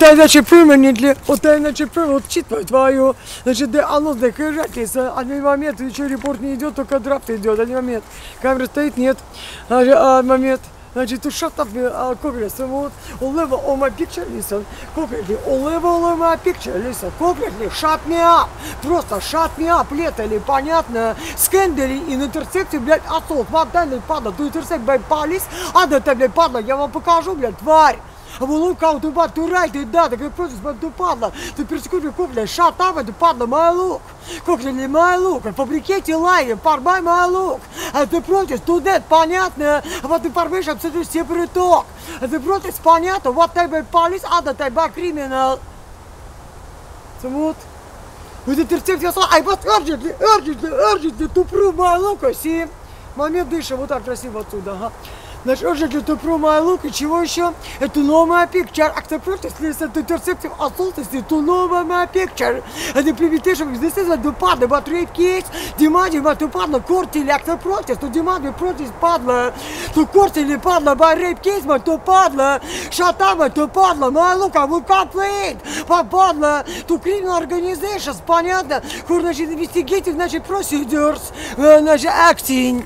Та зачепив мені для, от я начепил, вот читаю твою, значит, да, оно докажательство, один момент, еще репорт не идет, только драфт идет, один момент, камера стоит, нет, а, момент, Значит, to shut up uh, concretely, вот, level on my picture, listen, concretely, level on my picture, listen, concretely, shut me up, просто shut me up, летали, понятно, скендери и на интерсекции, блядь, assault, what дали, падла, to intersect by police, а да ты, блядь, падла, я вам покажу, блядь, тварь, а ты бат, ты right, ты да, так просто, блядь, ты падла, ты перескупи, купля, shut up, ты падла, my look, concretely, my look, фабрикете лайе, парбай, look, а ты против, студент, понятно, а вот ты парбишь, абсолютно все приток, а ты против, понятно, вот тебе полис, а да тебе криминал. Самот. With the intercept, I must urgently, urgently, urgently prove my look, see? Момент дыша, вот так красиво отсюда, ага. Значит, to prove my look, и чего еще? Это новая picture, acceptance, listen to interceptive assaultancy, to новая my picture. And the implementation of this is what the partner, but rape case, demanding what the partner, court или acceptance, to demand the protest partner, to court или partner, by rape case, but to partner, shut up, to partner, my look, I will complain, but partner, to criminal organizations, понятно, who, значит, investigative, значит, э, значит, acting.